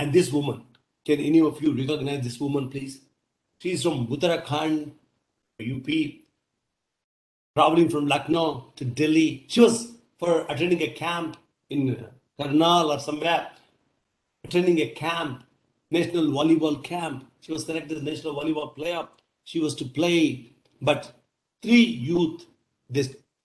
And this woman, can any of you recognize this woman, please? She's from Uttarakhand, UP, traveling from Lucknow to Delhi. She was for attending a camp in Karnal or somewhere, attending a camp, national volleyball camp. She was selected as national volleyball player. She was to play, but three youth they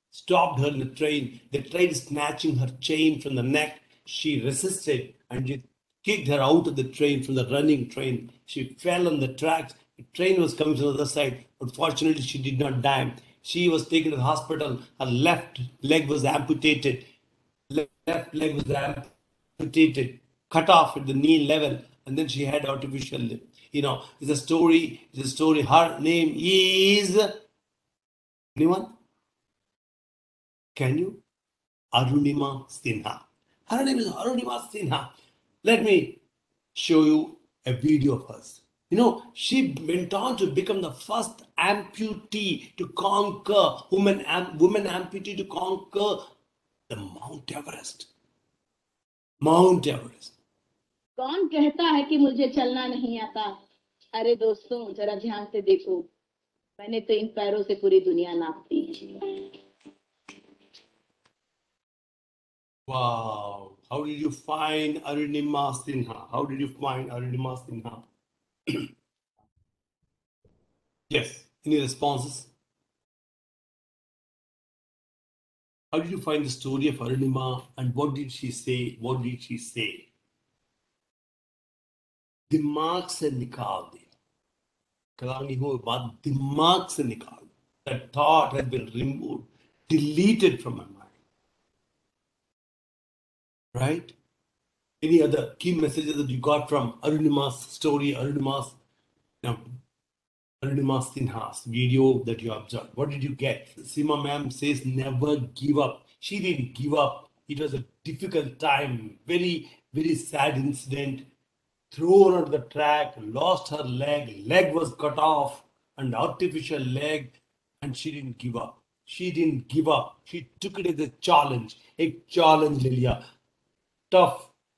stopped her in the train. They tried snatching her chain from the neck. She resisted and they kicked her out of the train from the running train. She fell on the tracks. The train was coming from the other side, but fortunately she did not die. She was taken to the hospital. Her left leg was amputated. Left leg was amputated, cut off at the knee level, and then she had artificial limb. You know, it's a story. It's a story. Her name is anyone? Can you? Arunima Sinha. Her name is Arunima Sinha. Let me show you a video of hers. You know, she went on to become the first amputee to conquer, woman, am, woman amputee to conquer the Mount Everest. Mount Everest. कौन कहता है कि मुझे चलना नहीं आता अरे दोस्तों जरा ध्यान से देखो मैंने तो इन पैरों से पूरी दुनिया नापती है Wow. How did you find Arunima Sinha? How did you find Arunima Sinha? yes. Any responses? How did you find the story of Arunima and what did she say? What did she say? दिमाग से निकाल दिया करानी हो बात दिमाग से निकाल that thought has been removed deleted from my mind right? Any other key messages that you got from Arunima's story, Arunima's, now Arunima Sinha's video that you observed? What did you get? Sima ma'am says never give up. She didn't give up. It was a difficult time, very, very sad incident. Thrown on the track, lost her leg, leg was cut off, an artificial leg, and she didn't give up. She didn't give up. She took it as a challenge. A challenge, Lilia. Tough.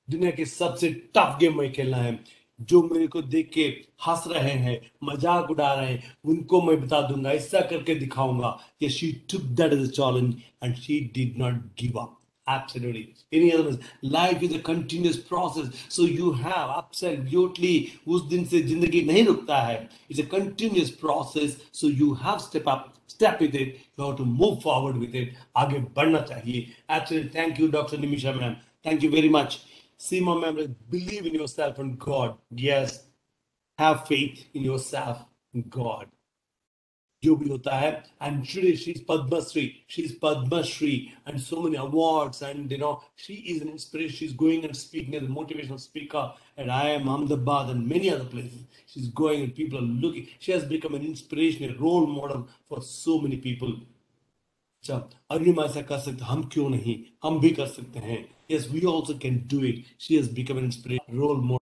दुनिया के सबसे tough game मैं खेलना है जो मेरे को देख के हंस रहे हैं मज़ाक उड़ा रहे हैं उनको मैं बता दूँगा ऐसा करके दिखाऊँगा कि she took that as a challenge and she did not give up absolutely any other words, life is a continuous process so you have absolutely उस दिन से ज़िंदगी नहीं रुकता है it's a continuous process so you have step up step with it you have to move forward with it आगे बढ़ना चाहिए absolutely thank you Dr. Nimisha ma'am Thank you very much. See my members. believe in yourself and God. Yes. Have faith in yourself and God. Jo be hota hai. And today she's Padma Shri. She's Padma Shri and so many awards. And you know, she is an inspiration. She's going and speaking as a motivational speaker And IIM Ahmedabad and many other places. She's going and people are looking. She has become an inspiration, a role model for so many people. अच्छा अरुणिमा ऐसा कर सकते, हम क्यों नहीं? हम भी कर सकते हैं। Yes we also can do it she is become role model